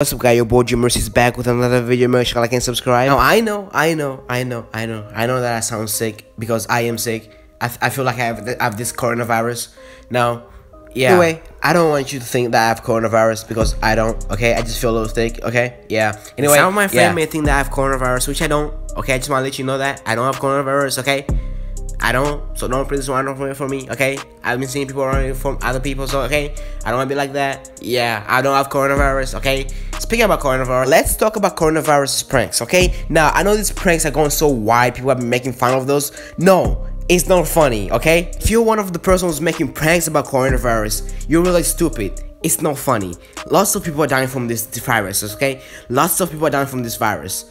What's up guys, your boy Dmerci's back with another video, make sure like and subscribe. Now I know, I know, I know, I know, I know that I sound sick because I am sick. I, I feel like I have, I have this coronavirus. Now, yeah. Anyway, I don't want you to think that I have coronavirus because I don't, okay? I just feel a little sick, okay? Yeah. Anyway, some of my friends yeah. may think that I have coronavirus, which I don't, okay? I just want to let you know that I don't have coronavirus, okay? I don't, so don't please run away from me, okay? I've been seeing people running from other people, so okay? I don't wanna be like that. Yeah, I don't have coronavirus, okay? Speaking about coronavirus, let's talk about coronavirus pranks, okay? Now, I know these pranks are going so wide, people have been making fun of those. No, it's not funny, okay? If you're one of the persons making pranks about coronavirus, you're really stupid. It's not funny. Lots of people are dying from this virus, okay? Lots of people are dying from this virus.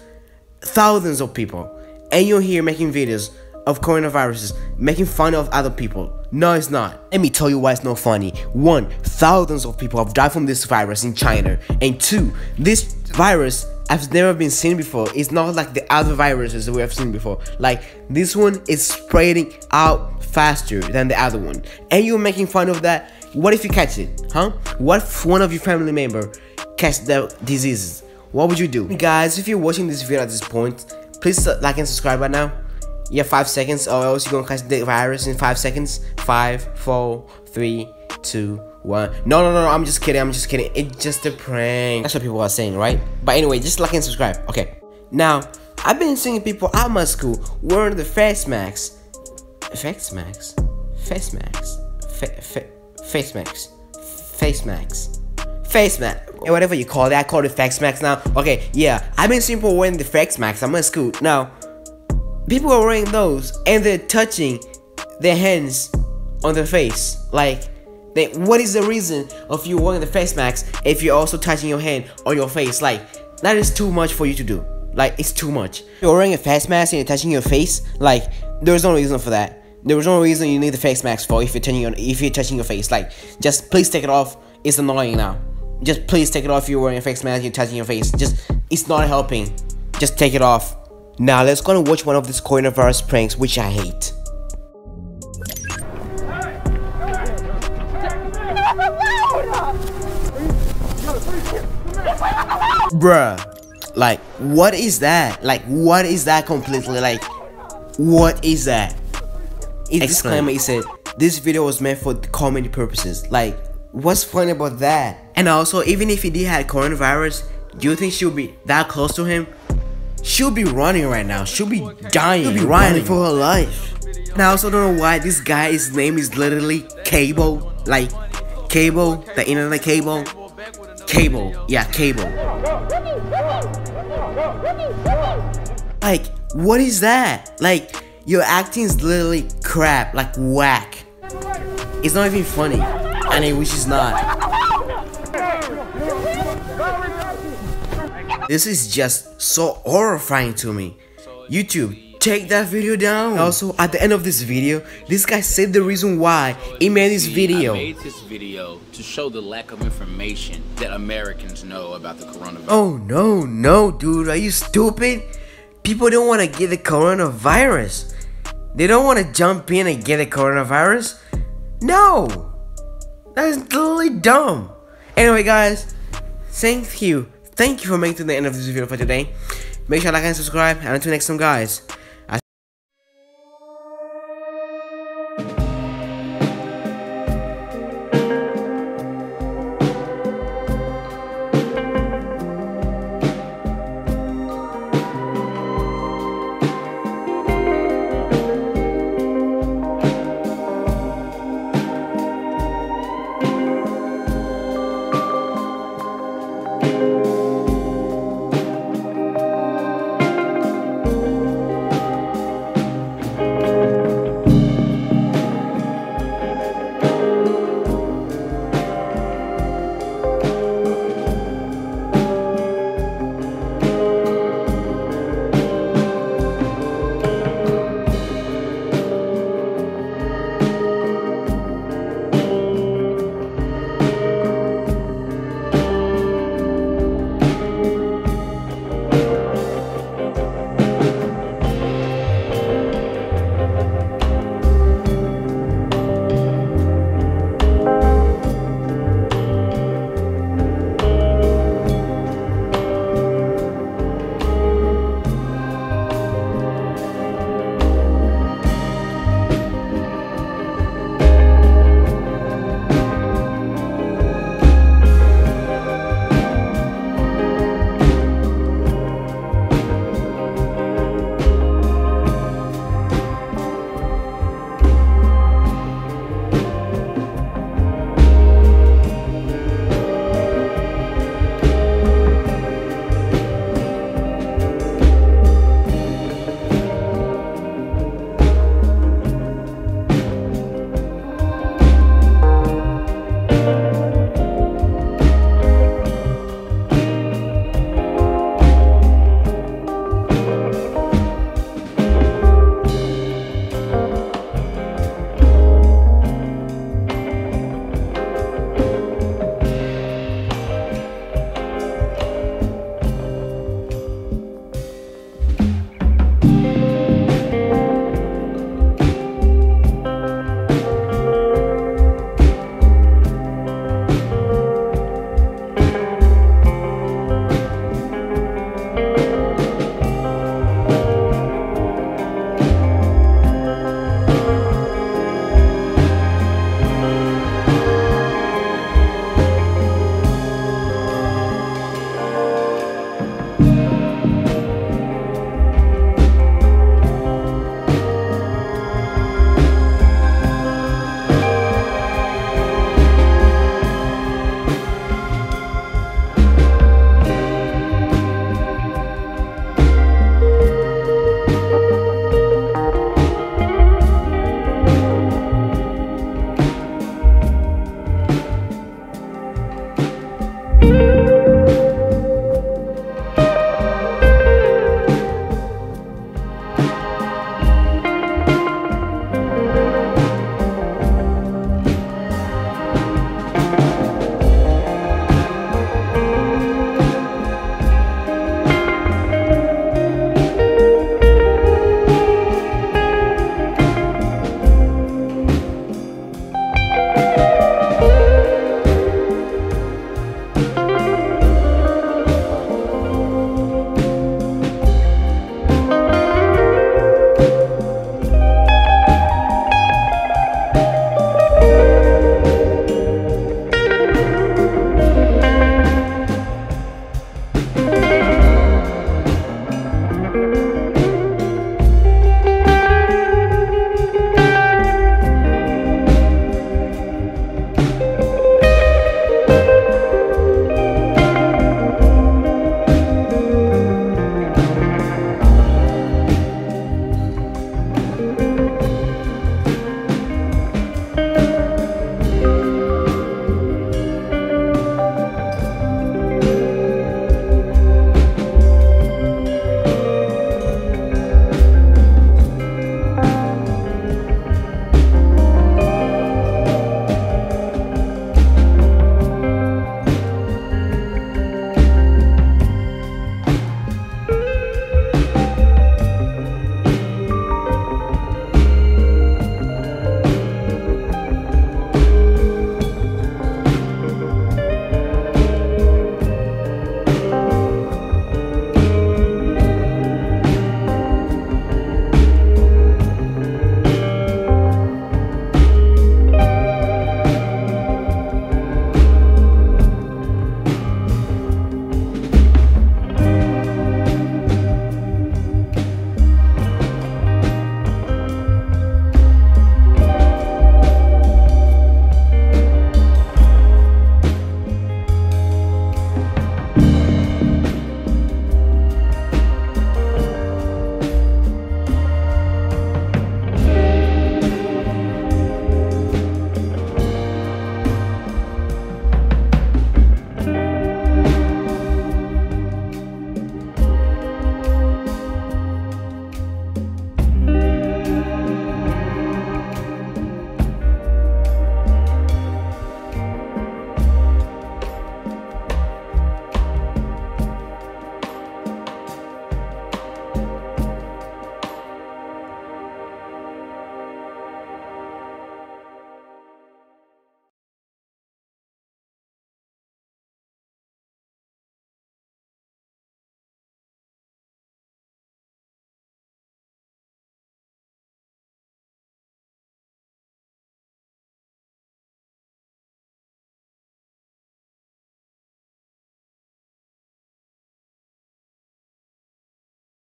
Thousands of people. And you're here making videos of coronaviruses, making fun of other people. No, it's not. Let me tell you why it's not funny. One, thousands of people have died from this virus in China. And two, this virus has never been seen before. It's not like the other viruses that we have seen before. Like, this one is spreading out faster than the other one. And you're making fun of that. What if you catch it? Huh? What if one of your family member catch the diseases? What would you do? Guys, if you're watching this video at this point, please like and subscribe right now. Yeah, five seconds, or else you're gonna catch the virus in five seconds. Five, four, three, two, one. No, no, no, no, I'm just kidding. I'm just kidding. It's just a prank. That's what people are saying, right? But anyway, just like and subscribe. Okay. Now, I've been seeing people at my school wearing the face masks. Face masks? Face masks? Fa fa face masks? Face masks? Face mask? Eh, whatever you call it, I call it face now. Okay, yeah, I've been seeing people wearing the face masks. At school. Now, people are wearing those and they're touching their hands on their face. Like, they, what is the reason of you wearing the face mask if you're also touching your hand on your face? Like, that is too much for you to do. Like, it's too much. You're wearing a face mask and you're touching your face. Like, there's no reason for that. There's no reason you need the face mask for if you're touching your if you're touching your face. Like, just please take it off. It's annoying now. Just please take it off. You're wearing a face mask. You're touching your face. Just it's not helping. Just take it off. Now let's go and watch one of these coronavirus pranks which I hate. Bruh, like what is that? Like what is that completely? Like what is that? It disclaimer he said this video was meant for comedy purposes. Like what's funny about that? And also even if he did have coronavirus, do you think she would be that close to him? She'll be running right now. She'll be dying. She'll be running for her life. And I also don't know why this guy's name is literally Cable. Like, Cable, the internet cable. Cable. Yeah, Cable. Like, what is that? Like, your acting is literally crap. Like, whack. It's not even funny. And it which is not. This is just so horrifying to me. YouTube, take that video down. Also, at the end of this video, this guy said the reason why he made this video. I made this video to show the lack of information that Americans know about the coronavirus. Oh no, no, dude, are you stupid? People don't want to get the coronavirus. They don't want to jump in and get the coronavirus. No, that is totally dumb. Anyway, guys, thank you Thank you for making to the end of this video for today. Make sure to like and subscribe. And until next time, guys.